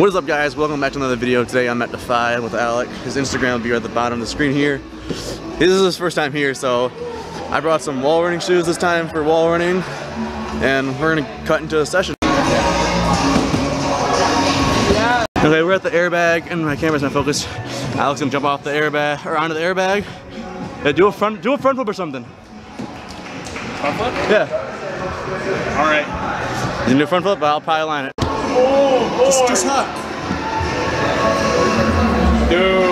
What is up guys? Welcome back to another video. Today I'm at Defy with Alec. His Instagram will be right at the bottom of the screen here. This is his first time here, so I brought some wall running shoes this time for wall running. And we're gonna cut into a session. Okay, we're at the airbag and my camera's not focused. Alec's gonna jump off the airbag or onto the airbag. Yeah, do a front do a front flip or something. Front flip? Yeah. Alright. You can do a front flip, but I'll probably line it. Oh, boy. Just, just hop. Dude.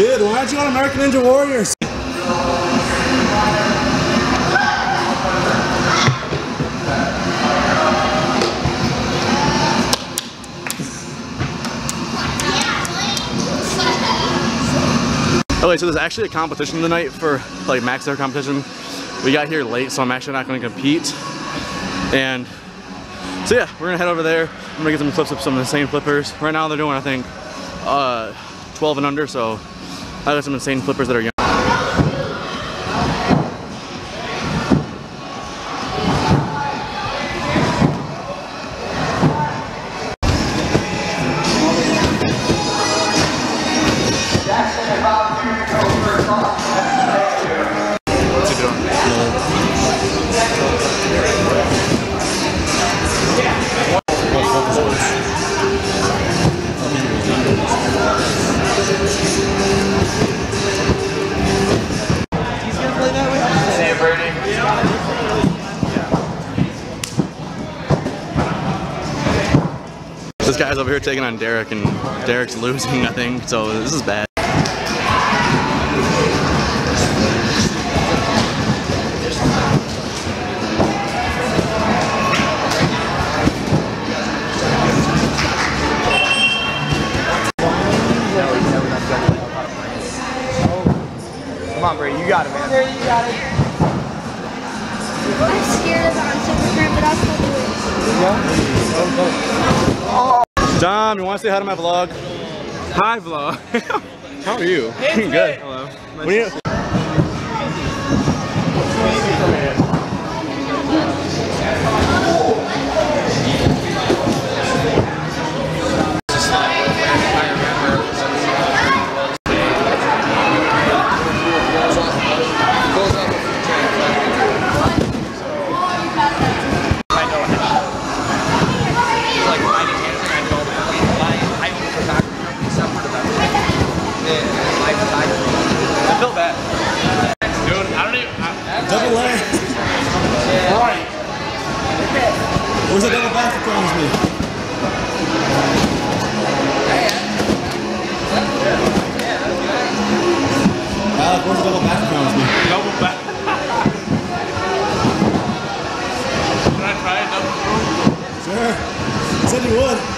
Dude, why aren't you on American Ninja Warriors? Okay, so there's actually a competition tonight for like Max Air competition. We got here late, so I'm actually not going to compete. And so yeah, we're gonna head over there. I'm gonna get some clips of some insane flippers. Right now they're doing, I think, uh, 12 and under, so I got some insane flippers that are young. This guy's over here taking on Derek, and Derek's losing, I think, so this is bad. Come on, Brady, you got it, man. I'm scared of on Supercurrent, but I'll still do it. Oh, oh. Dom, you want to say hi to my vlog? Hi, vlog. How are you? Good. Hello. What Where's the double back promise me? Alec, where's the double back promise me? Double back. Can I try it double? Sure. Said you would.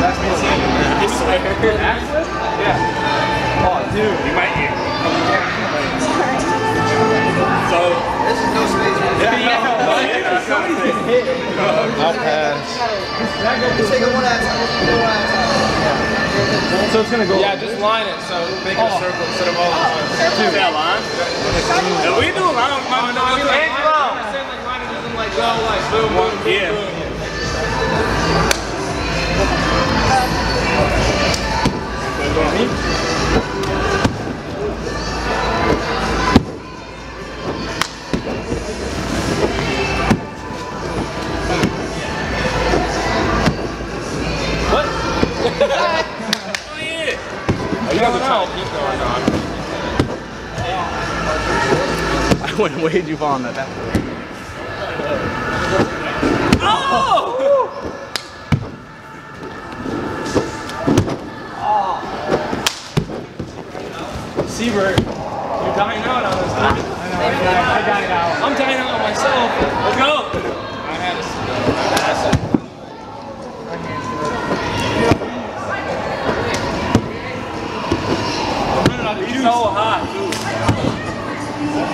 That's cool. Swear? Yeah. Oh, dude. You might. So. This is no space. Yeah, yeah. No, yeah. I'll pass. Just take it one at a time. So it's gonna go. Yeah, just line it. So make oh. a circle instead of all. Oh, circle. Is that line? No, we do a line. No, Like line doesn't like go like boom, boom, boom, boom. Yeah. I went way too far on that. Oh! Seabird, you're dying out on this, dude. I died out. I'm dying out on myself. Let's go. I had a pass it. I'm running out of juice. so hot.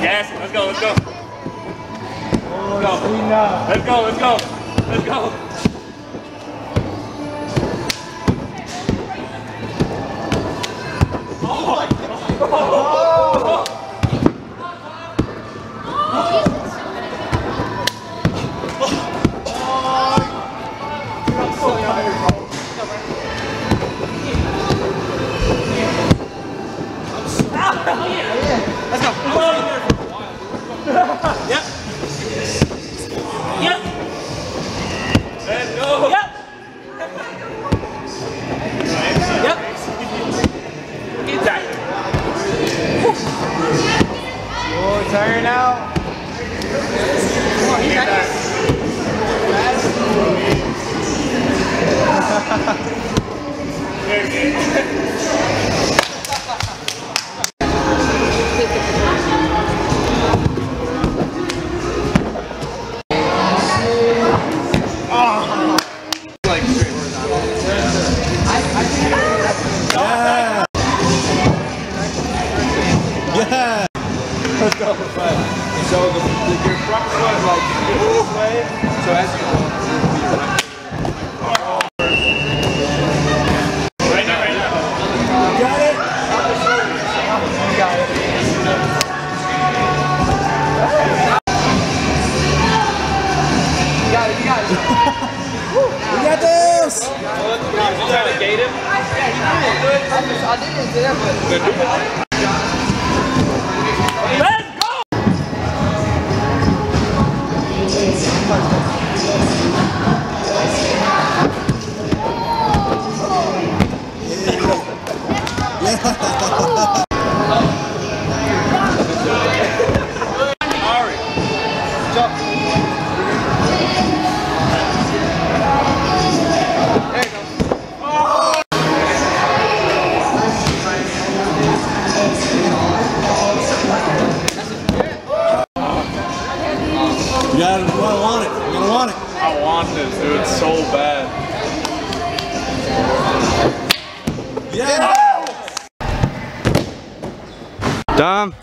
Gas it. Let's go. Let's go. Let's go. Let's go. Let's go. Let's go. Tiring out. Let's Let's go! Gotta, you gotta want it. You gotta want it. I want this, dude, It's so bad. Yeah. Dom,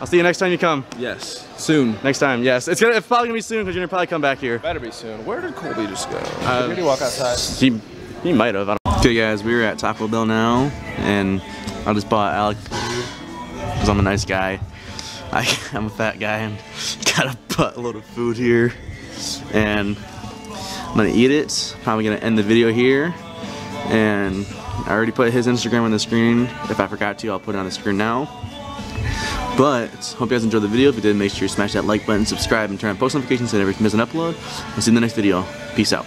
I'll see you next time you come. Yes. Soon. Next time, yes. It's gonna. It's probably gonna be soon because you're gonna probably come back here. Better be soon. Where did Colby just go? Uh, Did he walk outside? He, he might have. I don't. Okay, guys, we were at Taco Bell now, and I just bought Alec because I'm a nice guy. I, I'm a fat guy and got a buttload of food here, and I'm gonna eat it. Probably gonna end the video here, and I already put his Instagram on the screen. If I forgot to, I'll put it on the screen now. But hope you guys enjoyed the video. If you did, make sure you smash that like button, subscribe, and turn on post notifications so you never miss an upload. I'll see you in the next video. Peace out.